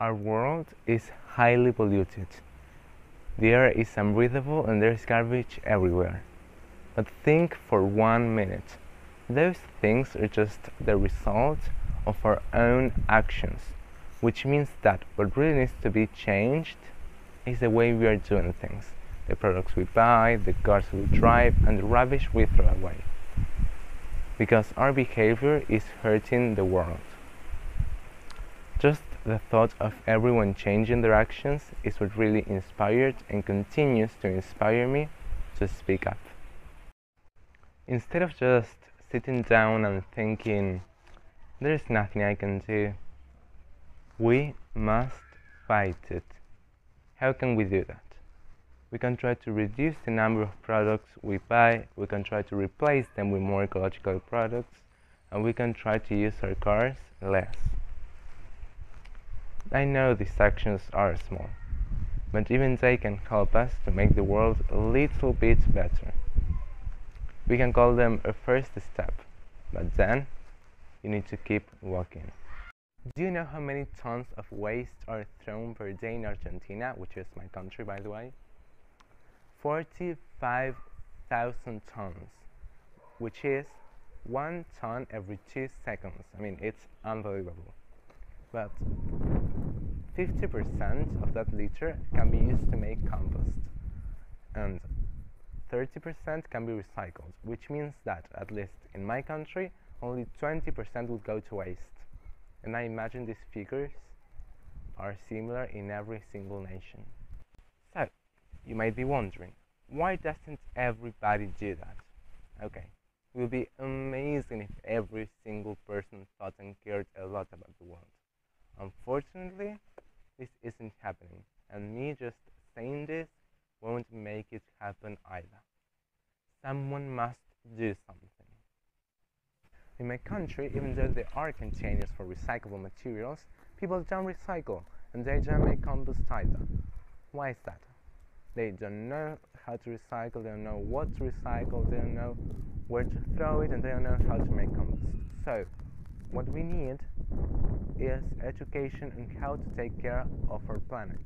Our world is highly polluted. The air is unbreathable and there's garbage everywhere. But think for one minute. Those things are just the result of our own actions, which means that what really needs to be changed is the way we are doing things the products we buy, the cars we drive, and the rubbish we throw away. Because our behavior is hurting the world. Just the thought of everyone changing their actions is what really inspired and continues to inspire me to speak up. Instead of just sitting down and thinking, there's nothing I can do, we must fight it. How can we do that? We can try to reduce the number of products we buy, we can try to replace them with more ecological products, and we can try to use our cars less. I know these actions are small, but even they can help us to make the world a little bit better. We can call them a first step, but then you need to keep walking. Do you know how many tons of waste are thrown per day in Argentina, which is my country by the way? 45,000 tons, which is one ton every two seconds. I mean, it's unbelievable. But 50% of that litter can be used to make compost and 30% can be recycled, which means that, at least in my country, only 20% would go to waste. And I imagine these figures are similar in every single nation. So, you might be wondering, why doesn't everybody do that? Okay, it would be amazing if every single person thought and cared a lot about the world. Unfortunately, this isn't happening, and me just saying this won't make it happen either. Someone must do something. In my country, even though there are containers for recyclable materials, people don't recycle and they don't make compost either. Why is that? They don't know how to recycle, they don't know what to recycle, they don't know where to throw it, and they don't know how to make compost. So, what we need is education on how to take care of our planet.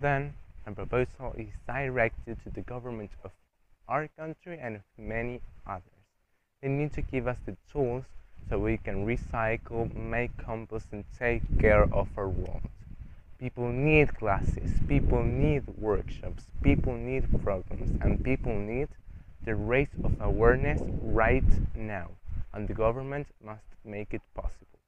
Then, a proposal is directed to the government of our country and many others. They need to give us the tools so we can recycle, make compost, and take care of our world. People need classes, people need workshops, people need programs, and people need the rate of awareness right now, and the government must make it possible.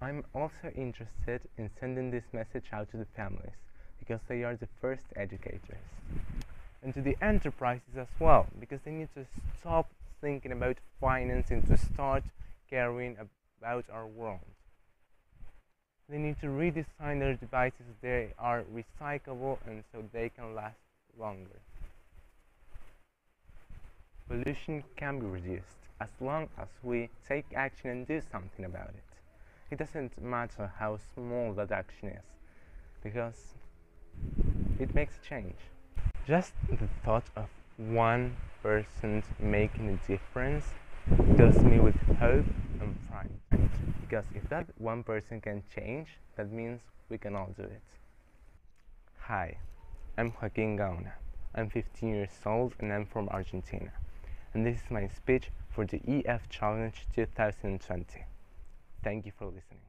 I'm also interested in sending this message out to the families because they are the first educators. And to the enterprises as well because they need to stop thinking about financing to start caring about our world. They need to redesign their devices so they are recyclable and so they can last longer. Pollution can be reduced as long as we take action and do something about it it doesn't matter how small that action is because it makes a change. Just the thought of one person making a difference fills me with hope and pride. Because if that one person can change, that means we can all do it. Hi, I'm Joaquin Gauna. I'm 15 years old and I'm from Argentina. And this is my speech for the EF Challenge 2020. Thank you for listening.